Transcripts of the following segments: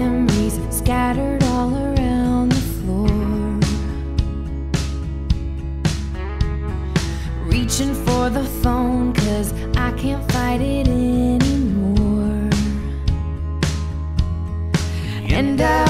memories scattered all around the floor. Reaching for the phone, cause I can't fight it anymore. And I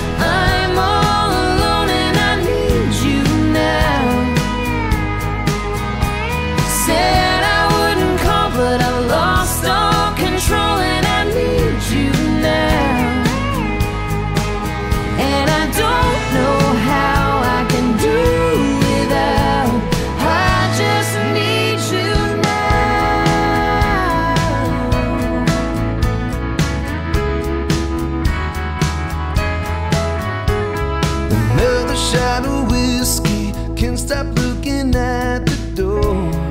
stop looking at the door.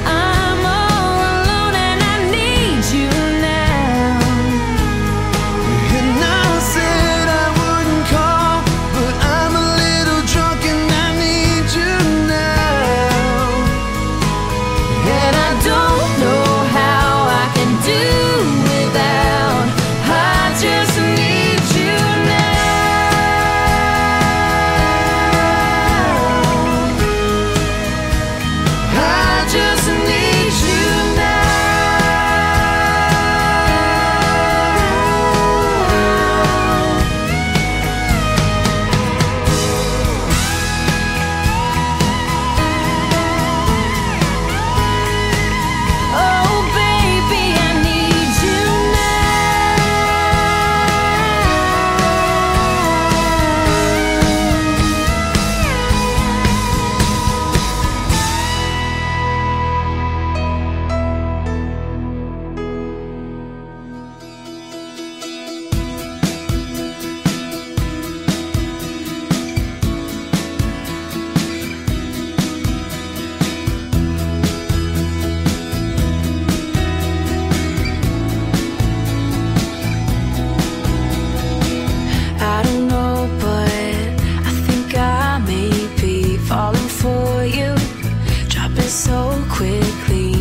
so quickly.